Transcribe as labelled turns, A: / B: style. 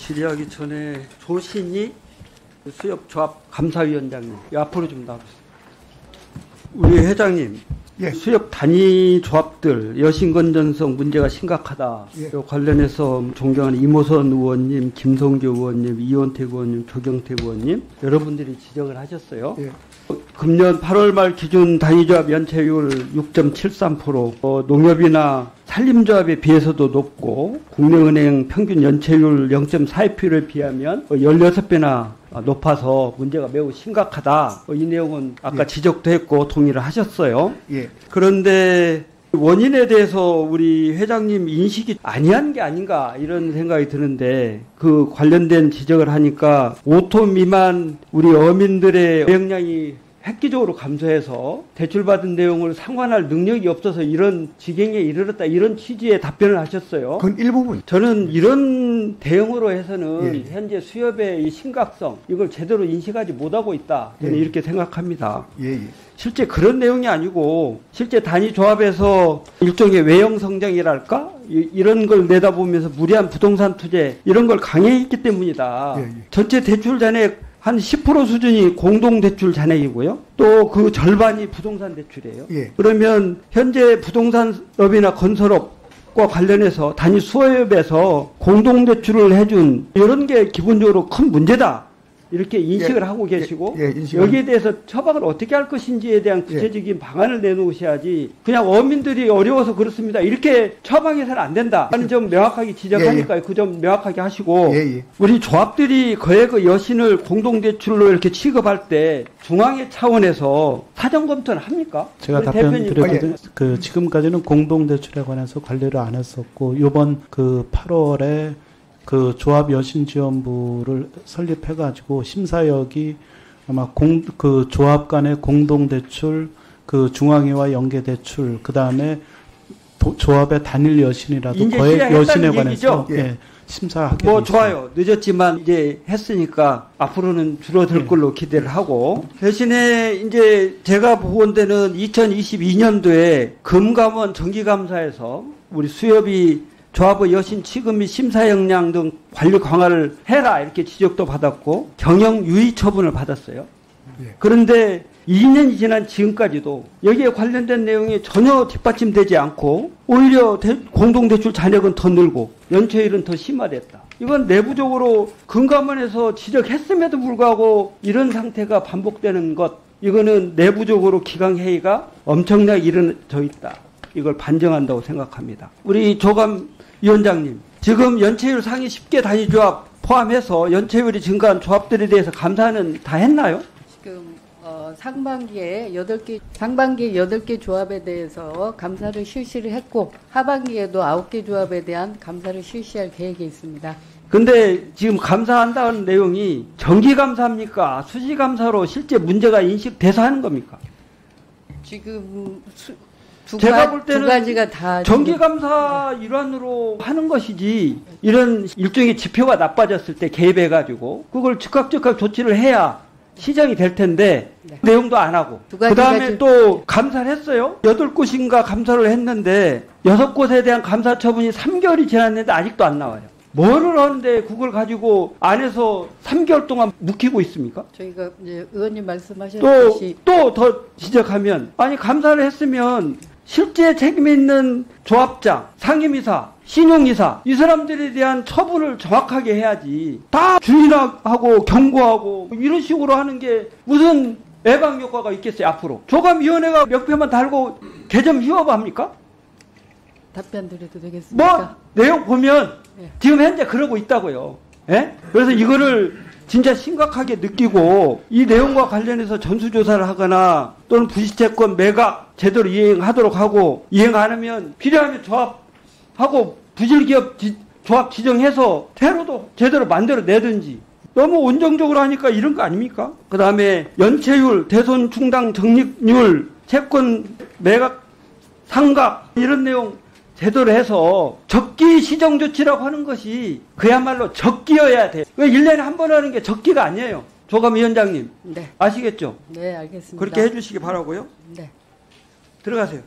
A: 질의하기 전에 조신이 수협조합 감사위원장님 이 앞으로 좀 나와주세요. 우리 회장님
B: 예.
A: 수협 단위 조합들 여신건전성 문제가 심각하다.
B: 예.
A: 이 관련해서 존경하는 이모선 의원님, 김성교 의원님, 이원택 의원님, 조경택 의원님 여러분들이 지적을 하셨어요.
B: 예.
A: 금년 8월 말 기준 단위조합 연체율 6.73%, 어, 농협이나 산림조합에 비해서도 높고 국내은행 평균 연체율 0.42%에 비하면 16배나 높아서 문제가 매우 심각하다. 어, 이 내용은 아까
B: 예.
A: 지적도 했고 동의를 하셨어요.
B: 예.
A: 그런데 원인에 대해서 우리 회장님 인식이 아니한 게 아닌가 이런 생각이 드는데 그 관련된 지적을 하니까 5톤 미만 우리 어민들의 영양이 획기적으로 감소해서 대출받은 내용을 상환할 능력이 없어서 이런 지경에 이르렀다 이런 취지의 답변을 하셨어요.
B: 그건 일부분.
A: 저는 이런 대응으로 해서는
B: 예.
A: 현재 수협의 이 심각성 이걸 제대로 인식하지 못하고 있다 저는
B: 예.
A: 이렇게 생각합니다.
B: 예, 예.
A: 실제 그런 내용이 아니고 실제 단위 조합에서 일종의 외형 성장이랄까 이, 런 걸 내다보면서 무리한 부동산 투자 이런 걸 강행했기 때문이다.
B: 예, 예.
A: 전체 대출 잔액 한 10% 수준이 공동 대출 잔액이고요. 또 그 절반이 부동산 대출이에요.
B: 예.
A: 그러면 현재 부동산업이나 건설업과 관련해서 단위 수협에서 공동 대출을 해준 이런 게 기본적으로 큰 문제다. 이렇게 인식을
B: 예,
A: 하고 계시고
B: 예, 예,
A: 여기에 대해서 처방을 어떻게 할 것인지에 대한
B: 예.
A: 구체적인 방안을 내놓으셔야지 그냥 어민들이 어려워서 그렇습니다. 이렇게 처방해서는 안 된다. 하는 점 명확하게 지적하니까요. 그점 명확하게 하시고
B: 예, 예.
A: 우리 조합들이 거액의 여신을 공동대출로 이렇게 취급할 때 중앙의 차원에서 사전 검토는 합니까?
C: 제가 답변
A: 대표님,
C: 드렸거든요. 그 지금까지는 공동 대출에 관해서 관리를 안 했었고 이번 그 8월에 그 조합 여신 지원부를 설립해 가지고 심사역이 아마 공 그 조합 간의 공동 대출 그 중앙회와 연계 대출 그 다음에 도- 조합의 단일 여신이라도 거액
A: 시작했다는
C: 여신에 관해서
A: 얘기죠?
C: 예, 심사하게
A: 뭐. 좋아요. 늦었지만 이제 했으니까 앞으로는 줄어들
C: 네.
A: 걸로 기대를 하고 대신에 이제 제가 보건 데는 2022년도에 금감원 정기감사에서 우리 수협이 조합의 여신 취급 및 심사 역량 등 관리 강화를 해라 이렇게 지적도 받았고 경영 유의 처분을 받았어요.
B: 예.
A: 그런데 2년이 지난 지금까지도 여기에 관련된 내용이 전혀 뒷받침되지 않고 오히려 대- 공동대출 잔액은 더 늘고 연체율은 더 심화됐다. 이건 내부적으로 금감원에서 지적했음에도 불구하고 이런 상태가 반복되는 것 이거는 내부적으로 기강회의가 엄청나게 일어져 있다. 이걸 반정한다고 생각합니다. 우리 조감 위원장님, 지금 연체율 상위 10개 단위 조합 포함해서 연체율이 증가한 조합들에 대해서 감사는 다 했나요?
D: 지금 어, 상반기에 8개 상반기 8개 조합에 대해서 감사를 실시를 했고 하반기에도 9개 조합에 대한 감사를 실시할 계획이 있습니다.
A: 근데 지금 감사한다는 내용이 정기 감사입니까? 수시 감사로 실제 문제가 인식돼서 하는 겁니까?
D: 지금 수, 두,
A: 제가
D: 가,
A: 볼 때는
D: 두 가지가 다
A: 정기
D: 지금-
A: 감사 일환으로 하는 것이지 이런 일종의 지표가 나빠졌을 때 개입해가지고 그걸 즉각 즉각 조치를 해야 시정이 될 텐데
D: 네.
A: 내용도 안 하고
D: 두 가지
A: 그 다음에
D: 가지-
A: 또 감사를 했어요 여덟 곳인가 감사를 했는데 여섯 곳에 대한 감사 처분이 3개월이 지났는데 아직도 안 나와요 뭐를 하는데 그걸 가지고 안에서 3개월 동안 묵히고 있습니까?
D: 저희가 이제 의원님
A: 또
D: 말씀하셨듯이
A: 또더 지적하면 아니 감사를 했으면 실제 책임 있는 조합장, 상임이사, 신용이사 이 사람들에 대한 처분을 정확하게 해야지 다 주인하고 경고하고 이런 식으로 하는 게 무슨 예방 효과가 있겠어요 앞으로 조감위원회가 몇 표만 달고 개점 휴업합니까?
D: 답변 드려도 되겠습니까?
A: 뭐 내용 보면
D: 예.
A: 지금 현재 그러고 있다고요. 예? 그래서 이거를 진짜 심각하게 느끼고 이 내용과 관련해서 전수조사를 하거나 또는 부시채권 매각 제대로 이행하도록 하고 이행 안 하면 필요하면 조합하고 부실기업 지- 조합 지정해서 테러도 제대로 만들어 내든지 너무 온정적으로 하니까 이런 거 아닙니까? 그 다음에 연체율, 대손 충당 적립률, 채권 매각 상각 이런 내용 제대로 해서 적기 시정 조치라고 하는 것이 그야말로 적기여야 돼. 왜 1년에 한 번 하는 게 적기가 아니에요. 조감 위원장님
D: 네,
A: 아시겠죠?
D: 네 알겠습니다.
A: 그렇게 해주시기 바라고요.
D: 네.
A: 들어가세요.